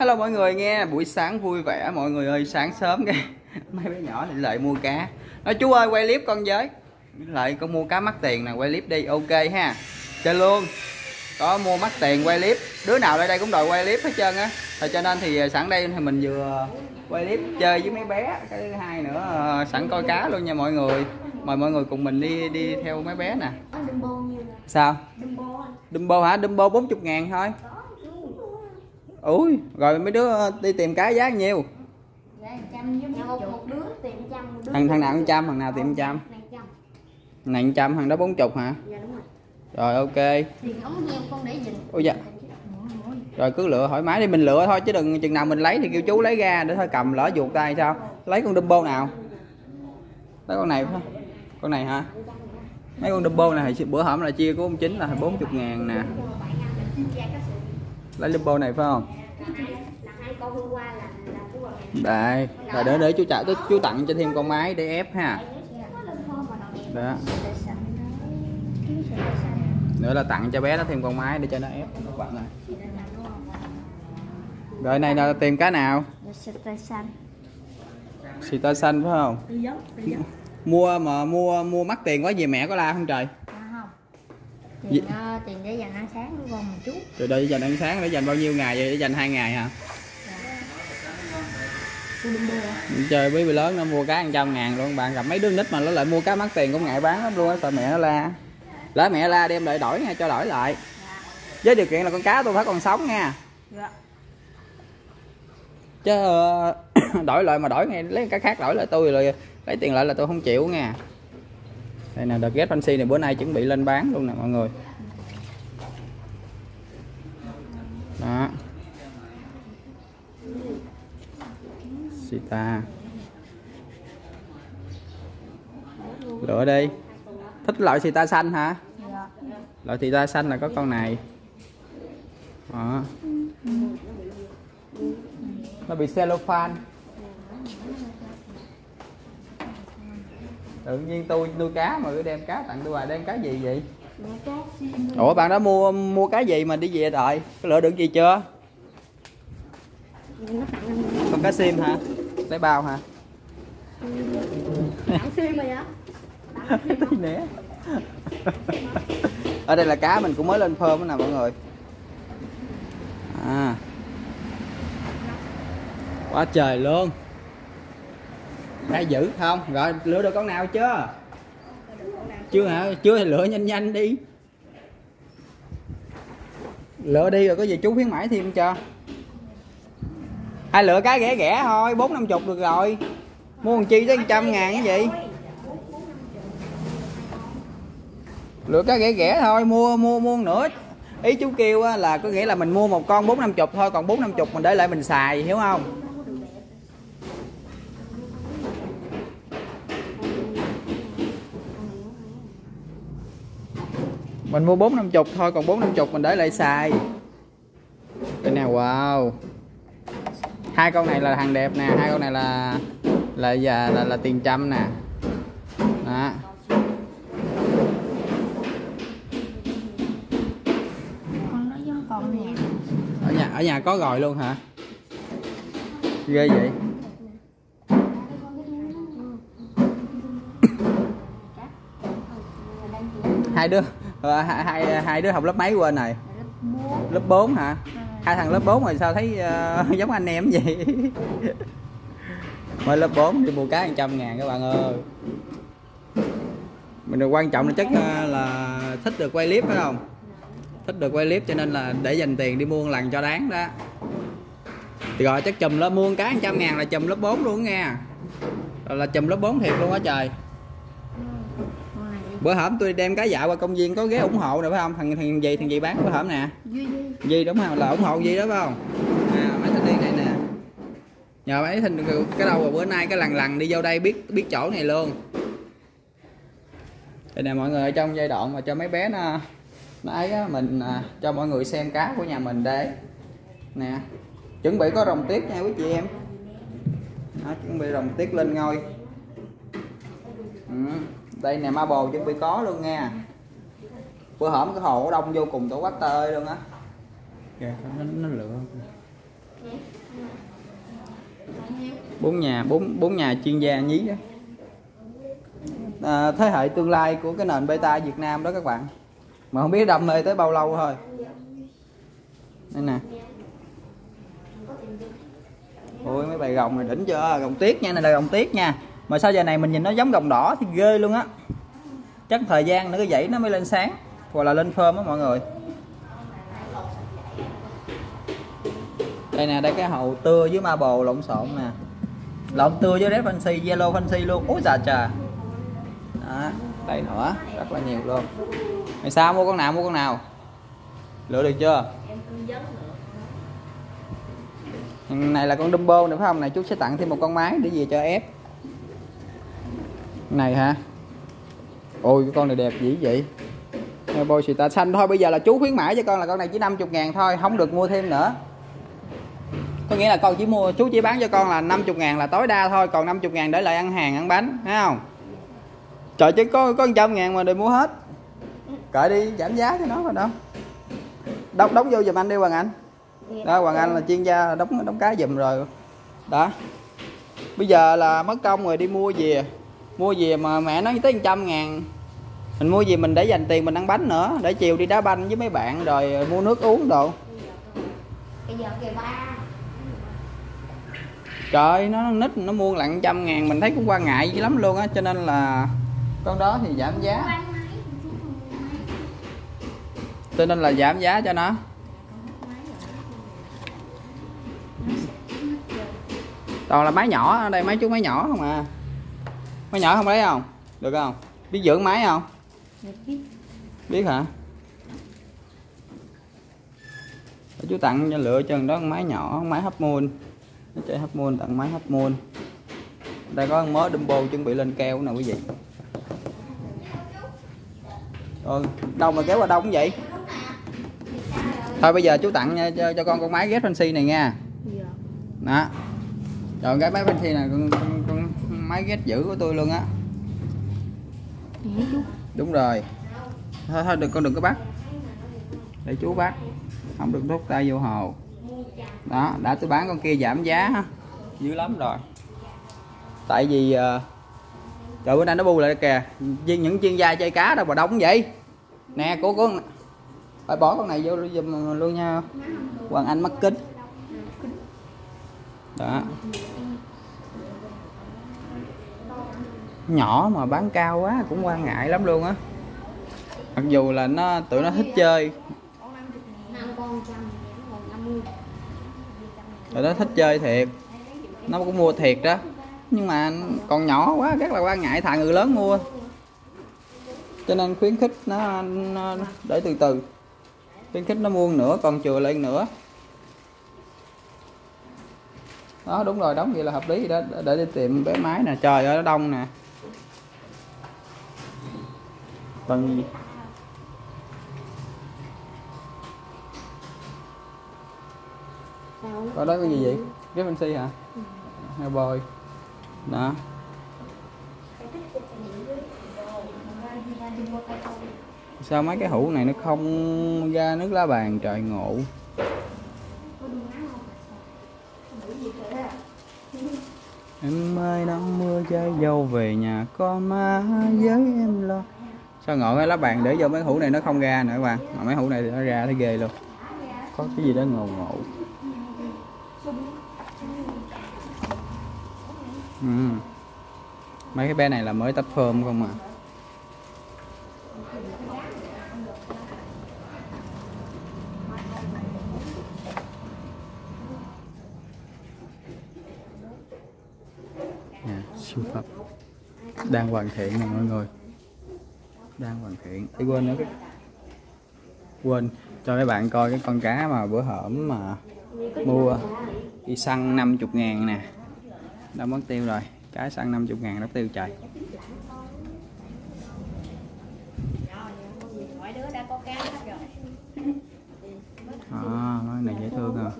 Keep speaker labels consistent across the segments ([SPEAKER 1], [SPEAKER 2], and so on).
[SPEAKER 1] Hello mọi người nghe buổi sáng vui vẻ mọi người ơi sáng sớm cái mấy bé nhỏ thì lại mua cá. Nói chú ơi quay clip con với. Lại con mua cá mắc tiền nè quay clip đi ok ha. Chơi luôn. Có mua mắc tiền quay clip. Đứa nào ở đây cũng đòi quay clip hết trơn á. Thì cho nên thì sẵn đây thì mình vừa quay clip chơi với mấy bé. Cái thứ hai nữa ờ, sẵn coi cá luôn nha mọi người. Mời mọi người cùng mình đi đi theo mấy bé nè. Sao.
[SPEAKER 2] Dumbo
[SPEAKER 1] hả? Dumbo 40 ngàn thôi ui rồi mấy đứa đi tìm cá giá nhiêu?
[SPEAKER 2] Dạ, trăm với một, một đứa tìm trăm, một đứa
[SPEAKER 1] thằng thằng nào cũng trăm thằng nào tìm trăm?
[SPEAKER 2] Này trăm.
[SPEAKER 1] thằng đó bốn chục hả?
[SPEAKER 2] Dạ đúng rồi.
[SPEAKER 1] ok. Ôi dạ. Rồi cứ lựa thoải mái đi mình lựa thôi chứ đừng chừng nào mình lấy thì kêu chú lấy ra để thôi cầm lỡ chuột tay sao? Lấy con Dumbo nào? Lấy con này phải không con này hả? Mấy con Dumbo này bữa hổm là chia của ông chính là 40 ngàn nè. Lấy Dumbo này phải không
[SPEAKER 2] Là
[SPEAKER 1] đây rồi để để chú trả chú tặng cho thêm con máy để ép ha. Đó. Nữa là tặng cho bé nó thêm con máy để cho nó ép. Các bạn ơi. Rồi này là tìm cá nào? Xì xanh phải không? Mua mà mua mua mắc tiền quá gì mẹ có la không trời?
[SPEAKER 2] Tiền, ờ, tiền để dành ăn sáng của con một chút.
[SPEAKER 1] rồi đây dành ăn sáng để dành bao nhiêu ngày vậy? Để dành hai ngày hả?
[SPEAKER 2] À?
[SPEAKER 1] chơi với bị lớn nó mua cá ăn trăm ngàn luôn. Bạn gặp mấy đứa nít mà nó lại mua cá mắc tiền cũng ngại bán lắm luôn á. Sợ mẹ nó la. Lỡ mẹ la đem lại đổi nha cho đổi lại. Với điều kiện là con cá tôi phải còn sống nha.
[SPEAKER 2] Dạ.
[SPEAKER 1] chứ ờ, đổi lại mà đổi ngay lấy cái khác đổi lại tôi rồi lấy tiền lại là tôi không chịu nha đây là đợt ghép fancy này, bữa nay chuẩn bị lên bán luôn nè, mọi người. Đó. Sita. Lựa đi. Thích loại sita xanh hả? Loại sita xanh là có con này. Đó. Nó bị cellophane tự nhiên tôi nuôi cá mà cứ đem cá tặng tôi hoài đem cá gì vậy? Ủa bạn đó mua mua cá gì mà đi về đợi? Có lựa được gì chưa? Con cá sim hả? Lấy bao hả?
[SPEAKER 2] Tặng sim rồi hả?
[SPEAKER 1] nè. Ở đây là cá mình cũng mới lên phơm nè mọi người. À. Quá trời luôn đã giữ, không? Rồi, lựa được con nào chưa? Chưa hả? Chưa thì lựa nhanh nhanh đi. Lựa đi rồi có gì chú khuyến mãi thêm cho. Ai lựa cái rẻ rẻ thôi, bốn năm chục được rồi. Mua một chi tới trăm ngàn cái gì lựa cái rẻ rẻ thôi, mua mua mua nữa ý chú kêu là có nghĩa là mình mua một con bốn năm chục thôi, còn bốn năm chục mình để lại mình xài, hiểu không? Mình mua bốn năm chục thôi còn bốn năm chục mình để lại xài. Đây nè wow. Hai con này là hàng đẹp nè hai con này là là là là, là tiền trăm nè. Đó. Ở nhà ở nhà có rồi luôn hả? Ghê vậy. Hai đứa ờ, hai, hai hai đứa học lớp mấy quên này lớp 4 hả? Hai thằng lớp 4 rồi sao thấy ờ, giống anh em vậy? Mới lớp 4 đi mua cá 100 ngàn các bạn ơi. Mình quan trọng là chắc ờ, là thích được quay clip phải không? Thích được quay clip cho nên là để dành tiền đi mua một lần cho đáng đó. Thì rồi chắc chùm lớp mua cá 100 ngàn là chùm lớp 4 luôn nha. Rồi là chùm lớp 4 thiệt luôn á trời bữa hổm tôi đem cá dạo qua công viên có ghế ủng hộ nè phải không? Thằng thằng gì thằng gì bán bữa hổm nè?
[SPEAKER 2] Duy duy.
[SPEAKER 1] gì đúng không? Là ủng hộ gì đó phải không? À mấy thanh niên này nè. Nhờ mấy thanh cái đâu mà bữa nay cái lần lần đi vô đây biết biết chỗ này luôn. Đây nè mọi người ở trong giai đoạn mà cho mấy bé nó nó ấy á, mình à, cho mọi người xem cá của nhà mình đây. Nè chuẩn bị có rồng tiết nha quý chị em. Đó, chuẩn bị rồng tiết lên ngôi. Ừ. đây nè ma bồ chuẩn bị có luôn nha. Bữa hổm cái hồ đông vô cùng tổ quát tơi luôn á. Kìa nó, nó lựa bốn nhà bốn bốn nhà chuyên gia nhí đó à, thế hệ tương lai của cái nền beta Việt Nam đó các bạn. Mà không biết đam mê tới bao lâu thôi. Đây nè. Ôi mấy bài gồng này đỉnh chưa? Gồng tiết nha này là gồng tiết nha mà sao giờ này mình nhìn nó giống gồng đỏ thì ghê luôn á. Chắc thời gian nữa cái dãy nó mới lên sáng. Hoặc là lên phơm á mọi người. Đây nè, đây cái hậu tưa với ma bồ lộn xộn nè. Lộn tưa với red fancy, yellow fancy luôn. Ôi già trà đó, đây nữa, rất là nhiều luôn. Mày sao, mua con nào, mua con nào? Lựa được chưa? Này là con Dumbo nữa phải không? Này chú sẽ tặng thêm một con máy để về cho ép này hả? Ôi cái con này đẹp dữ vậy. Bôi xì ta xanh. Thôi bây giờ là chú khuyến mãi cho con là con này chỉ 50 ngàn thôi không được mua thêm nữa. Có nghĩa là con chỉ mua chú chỉ bán cho con là 50 ngàn là tối đa thôi còn 50 ngàn để lại ăn hàng ăn bánh thấy không? Trời chứ có có trăm ngàn mà đừng mua hết. Cởi đi giảm giá cho nó rồi đâu. Đóng đóng vô giùm anh đi hoàng anh. Đó hoàng anh là chuyên gia đóng đóng cá giùm rồi. Đó. Bây giờ là mất công rồi đi mua về mua về mà mẹ nói tới trăm ngàn. Mình mua gì mình để dành tiền mình ăn bánh nữa để chiều đi đá banh với mấy bạn rồi mua nước uống đồ. Trời nó nít nó mua lặng trăm ngàn mình thấy cũng quan ngại dữ lắm luôn á cho nên là con đó thì giảm giá. Cho nên là giảm giá cho nó. Toàn là máy nhỏ ở đây mấy chú máy nhỏ không à máy nhỏ không lấy không? Được không? Biết dưỡng máy không? Biết. Hả? Chú tặng cho lựa cho đó máy nhỏ máy hấp môn nó chơi hấp môn tặng máy hấp môn đây có mớ Dumbo chuẩn bị lên keo nè quý vị. Rồi đâu mà kéo qua đâu cũng vậy? Thôi bây giờ chú tặng cho, cho con con máy ghét fancy này nha. Đó. Rồi cái máy fancy này con, con, con máy ghét dữ của tôi luôn á. Đúng rồi. Thôi thôi đừng con đừng có bắt. Để chú bắt. Không được đốt tay vô hồ. Đó đã tôi bán con kia giảm giá dữ lắm rồi. Tại vì uh, trời bữa nay nó bu lại kìa. Những chuyên gia chơi cá đâu mà đóng vậy. Nè cô có phải bỏ con này vô giùm luôn nha. Hoàng anh mắc kính. Đó. Nhỏ mà bán cao quá cũng quan ngại lắm luôn á. Mặc dù là nó tụi nó thích chơi. Tụi nó thích chơi thiệt. Nó cũng mua thiệt đó. Nhưng mà còn nhỏ quá rất là quan ngại thà người lớn mua. Cho nên khuyến khích nó, nó để từ từ. Khuyến khích nó mua nữa còn chừa lên nữa đó đúng rồi đóng vậy là hợp lý đó. Để đi tìm bé máy nè trời ơi nó đông nè. Gì có đó cái gì vậy? Cái bên si hả? Hai bồi đó sao mấy cái hũ này nó không ra nước lá bàn? Trời ngộ. Em ơi nắng mưa chơi dâu về nhà con má với em lo sao ngộ cái lá bàn để vô mấy hũ này nó không ra nữa các bạn mà mấy hũ này thì nó ra thấy ghê luôn. Có cái gì đó ngộ ngộ. Ừ. mấy cái bé này là mới tách phơm không à? Siêu phẩm đang hoàn thiện nè mọi người đang hoàn thiện. Ê, quên nữa cái quên. Cho mấy bạn coi cái con cá mà bữa hổm mà mua đi săn 50 ngàn nè. Đã mất tiêu rồi. Cá săn 50 ngàn nó tiêu trời. À, này dễ thương à.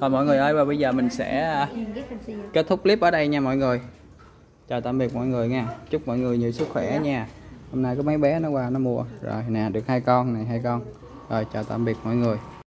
[SPEAKER 1] Thôi, mọi người ơi, và bây giờ mình sẽ à, kết thúc clip ở đây nha mọi người. Chào tạm biệt mọi người nha. Chúc mọi người nhiều sức khỏe nha. Hôm nay có mấy bé nó qua nó mua. Rồi, nè, được hai con này, hai con. Rồi, chào tạm biệt mọi người.